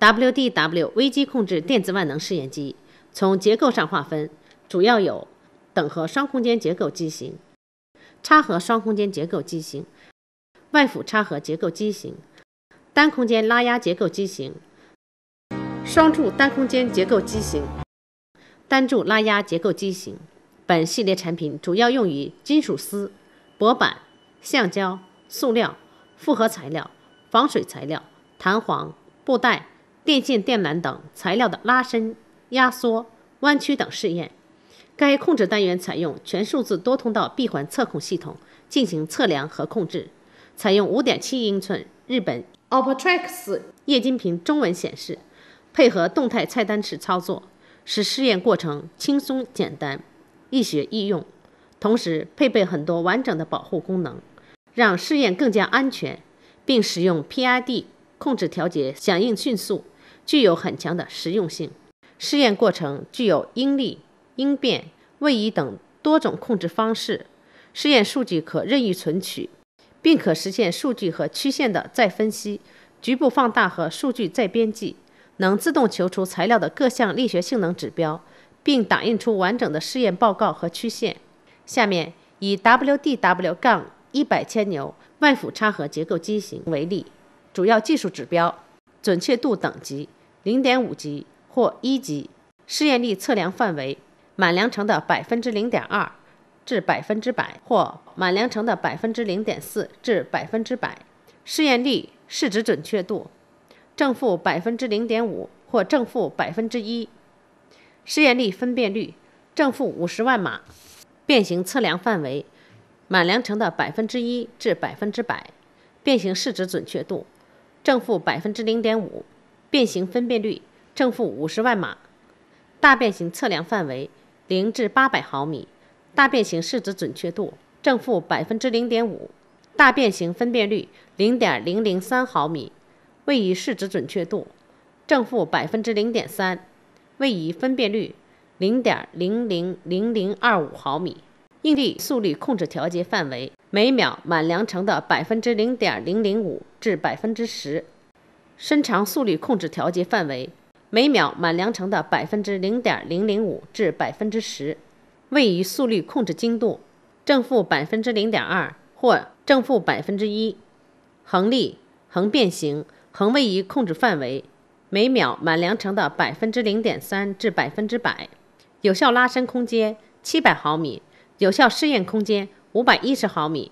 WDW 微机控制电子万能试验机，从结构上划分，主要有等和双空间结构机型、插核双空间结构机型、外辅插核结构机型、单空间拉压结构机型、双柱单空间结构机型、单柱拉压结构机型。本系列产品主要用于金属丝、薄板、橡胶、塑料、复合材料、防水材料、弹簧、布袋、电线电缆等材料的拉伸、压缩、弯曲等试验。该控制单元采用全数字多通道闭环测控系统进行测量和控制，采用5.7英寸日本 Optrex 液晶屏中文显示，配合动态菜单式操作，使试验过程轻松简单。易学易用，同时配备很多完整的保护功能，让试验更加安全，并使用 PID 控制调节响应迅速，具有很强的实用性。试验过程具有应力、应变、位移等多种控制方式，试验数据可任意存取，并可实现数据和曲线的再分析、局部放大和数据再编辑，能自动求出材料的各项力学性能指标。并打印出完整的试验报告和曲线。下面以 WDW- 杠一百千牛外辅插核结构机型为例，主要技术指标：准确度等级零点五级或一级，试验力测量范围满量程的百分之零点二至百分之百或满量程的百分之零点四至百分之百。试验力是指准确度正负百分之零点五或正负百分之一。试验力分辨率正负五十万码，变形测量范围满量程的百分之一至百分之百，变形试纸准确度正负百分之零点五，变形分辨率正负五十万码，大变形测量范围零至八百毫米，大变形试纸准确度正负百分之零点五，大变形分辨率零点零零三毫米，位移试纸准确度正负百分之零点三。位移分辨率零点零零零零二五毫米，应力速率控制调节范围每秒满量程的百分之零点零零五至百分之十，伸长速率控制调节范围每秒满量程的百分之零点零零五至百分之十，位移速率控制精度正负百分之零点二或正负百分之一，横力横变形横位移控制范围。每秒满量程的百分之零点三至百分之百，有效拉伸空间七百毫米，有效试验空间五百一十毫米，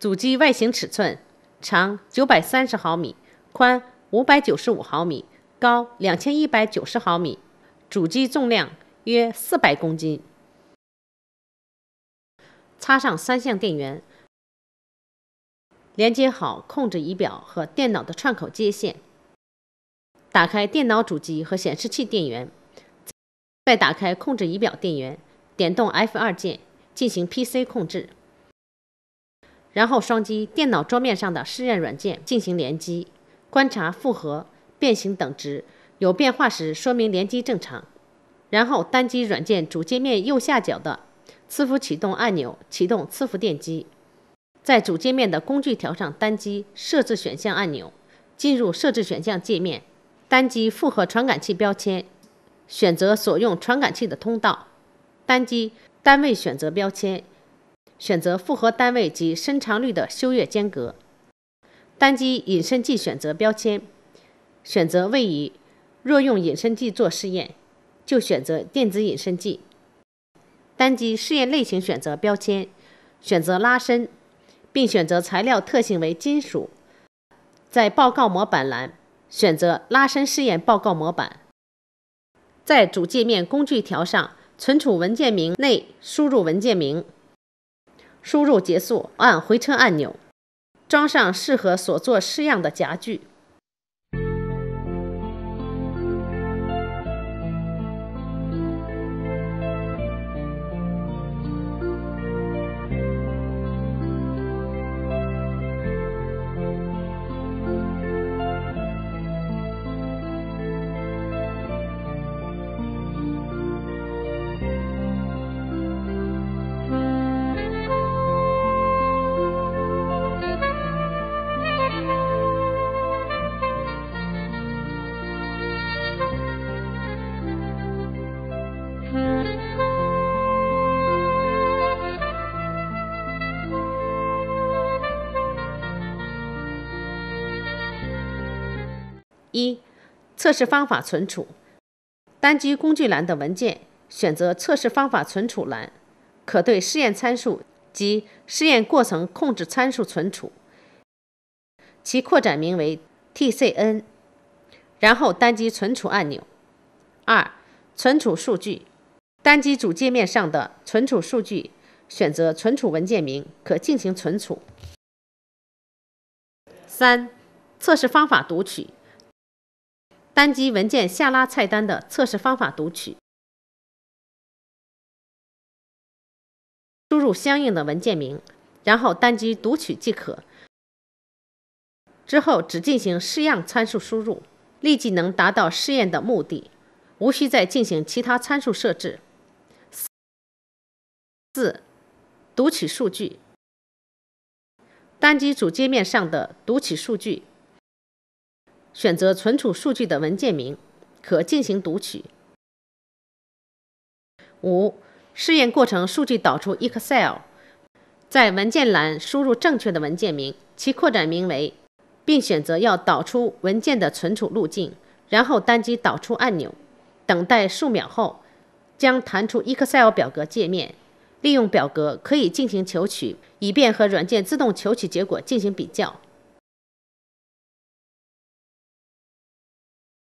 主机外形尺寸长九百三十毫米，宽五百九十五毫米，高两千一百九十毫米，主机重量约四百公斤。插上三相电源，连接好控制仪表和电脑的串口接线。打开电脑主机和显示器电源，再打开控制仪表电源，点动 F2 键进行 PC 控制，然后双击电脑桌面上的试验软件进行连机，观察复合、变形等值有变化时，说明连机正常。然后单击软件主界面右下角的磁浮启动按钮，启动磁浮电机。在主界面的工具条上单击设置选项按钮，进入设置选项界面。单击复合传感器标签，选择所用传感器的通道。单击单位选择标签，选择复合单位及伸长率的修跃间隔。单击隐身剂选择标签，选择位移。若用隐身剂做试验，就选择电子隐身剂。单击试验类型选择标签，选择拉伸，并选择材料特性为金属。在报告模板栏。选择拉伸试验报告模板，在主界面工具条上存储文件名内输入文件名，输入结束，按回车按钮，装上适合所做试样的夹具。一、测试方法存储。单击工具栏的文件，选择测试方法存储栏，可对试验参数及试验过程控制参数存储，其扩展名为 tcn。然后单击存储按钮。二、存储数据。单击主界面上的存储数据，选择存储文件名，可进行存储。三、测试方法读取。单击文件下拉菜单的测试方法读取，输入相应的文件名，然后单击读取即可。之后只进行试样参数输入，立即能达到试验的目的，无需再进行其他参数设置。四、读取数据。单击主界面上的读取数据，选择存储数据的文件名，可进行读取。五、试验过程数据导出 Excel，在文件栏输入正确的文件名，其扩展名为，并选择要导出文件的存储路径，然后单击导出按钮，等待数秒后，将弹出 Excel 表格界面。利用表格可以进行求取，以便和软件自动求取结果进行比较。